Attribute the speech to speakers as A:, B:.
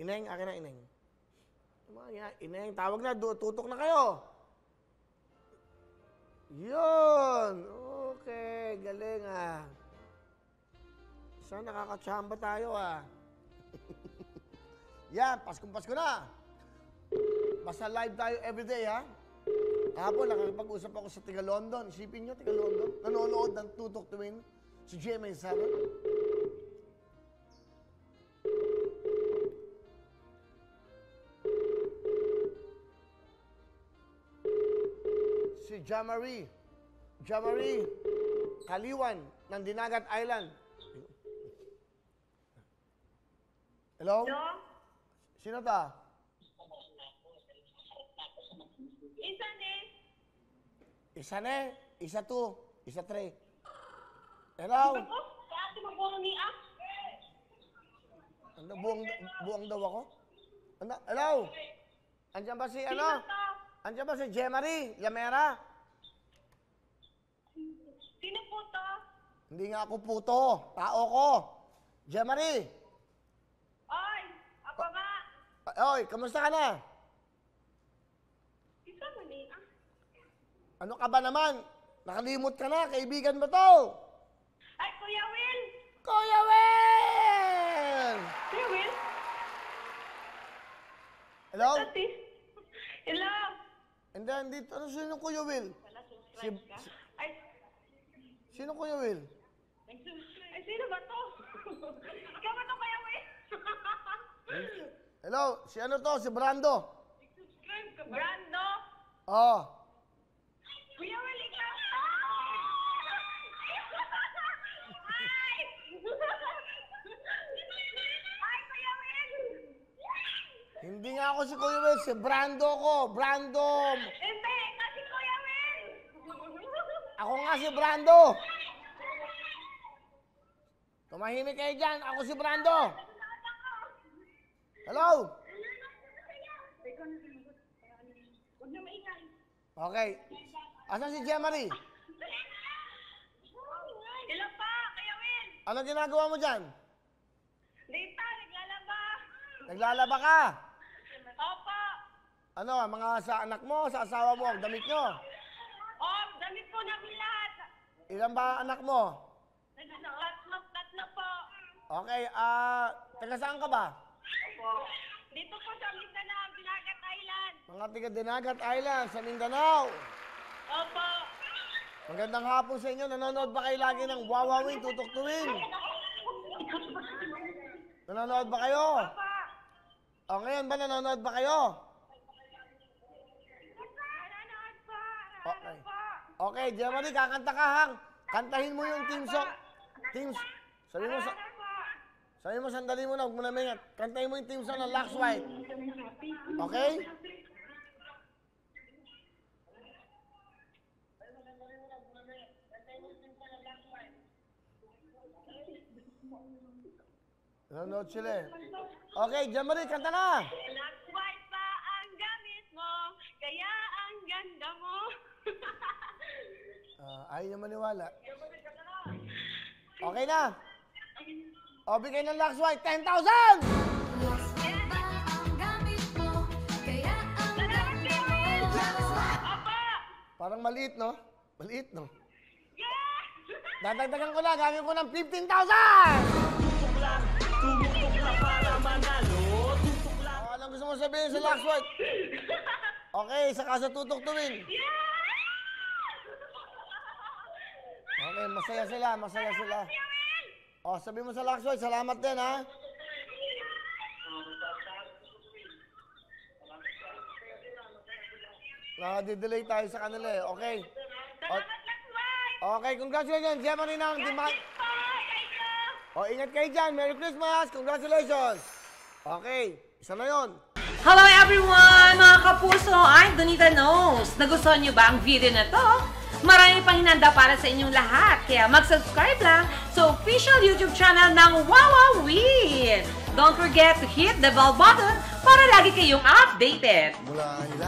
A: Ineng, akin na ineng. Ineng, tawag na, tutok na kayo. Yun! Okay, galing ah. Sana nakakatsamba tayo ah. Yan, paskong-pasko na. Basta live tayo everyday ha. Kahapon, nakakapag-usap ako sa Tiga London. Isipin nyo, Tiga London. Nanonood ng Tutok to Si GMA7. Si Jamari. Jamari. Kaliwan ng Dinagat Island. Hello?
B: Hello?
A: Sino ta?
B: Isa ni.
A: Isa ne, isa two, isa three. Hello? Ano, buong, buong daw ako? Ano, hello? Andiyan ba si, ano? Andiyan ba si Jemary Yamera?
B: Sino po to?
A: Hindi nga ako puto. Tao ko. Jemary!
B: Oy! Ako nga.
A: Oy, kamusta ka na?
B: Isa mo ni ah.
A: Ano ka ba naman? Nakalimot ka na, kaibigan mo to.
B: Ay, Kuya Will!
A: Kuya Will!
B: Kuya Will?
A: Hello?
B: Hello?
A: Hindi, hindi. Ano sino Kuya Will?
B: Wala, subscribe
A: Si-
B: ka.
A: si- Sino Kuya Will?
B: ay, sino ba to? Ikaw ba to, Kuya Will?
A: Hello, si ano to? Si Brando.
B: Subscribe ka ba? Brando?
A: Oh.
B: Kuya Will, ikaw! Ay! Ay, Kuya Will!
A: Hindi nga ako si Kuya Will, si Brando ko. Brando.
B: Will!
A: Ako nga si Brando. Tumahimik kayo dyan. Ako si Brando. Hello? Okay. Asan si Jemary?
B: Hello pa, Kuya Will!
A: Ano ginagawa mo dyan?
B: Dita, naglalaba!
A: Naglalaba ka?
B: Opo!
A: Ano, mga sa anak mo, sa asawa mo, ang damit nyo?
B: Damit po namin lahat!
A: Ilan ba anak mo?
B: Tatlo, tatlo po!
A: Okay, ah, taga saan ka ba?
B: Opo. Dito po sa Mindanao, Binagat Island!
A: Mga taga Dinagat Island, sa Mindanao.
B: Opo!
A: Magandang hapon sa inyo. Nanonood ba kayo lagi ng Wawawin, Tutok Tuwin? Nanonood ba kayo?
B: Opo!
A: O ngayon ba nanonood ba kayo?
B: Nanonood po!
A: Okay.
B: Nanonood po!
A: Okay, Jemary, kakanta ka hang. Kantahin mo yung team song. Team, sabi mo, sa, sabi mo, sandali mo na, huwag mo na mingat. Kantahin mo yung team song ng Lux White. Okay? Nanonood sila eh. Okay, Jemary, kanta na.
B: Black white pa ang gamit mo, kaya ang ganda mo.
A: Ah, ayaw niya maniwala. Okay na. O, bigay ng Lux White, 10,000!
C: ang gamit mo, kaya ang
B: Salamat, Kuya Will! Opo!
A: Parang maliit, no? Maliit, no? Dadagdagan ko na, gagawin ko ng 15,000! Oh, anong gusto mo sabihin sa Lux White? Okay, saka sa tutok tuwing.
B: Yeah!
A: Okay, masaya sila, masaya sila. Oh, sabi mo sa White, salamat din, ha? Nakadi-delay tayo sa kanila eh. Okay.
B: Salamat, White!
A: Okay, congratulations, Gemini ng Demand.
B: Thank you!
A: O, ingat kayo dyan. Merry Christmas! Congratulations! Okay, isa na yon.
D: Hello everyone! Mga kapuso, I'm Donita Knows. Nagustuhan niyo ba ang video na to? Marami pang hinanda para sa inyong lahat. Kaya mag-subscribe lang sa official YouTube channel ng Wowawin! Don't forget to hit the bell button para lagi kayong updated.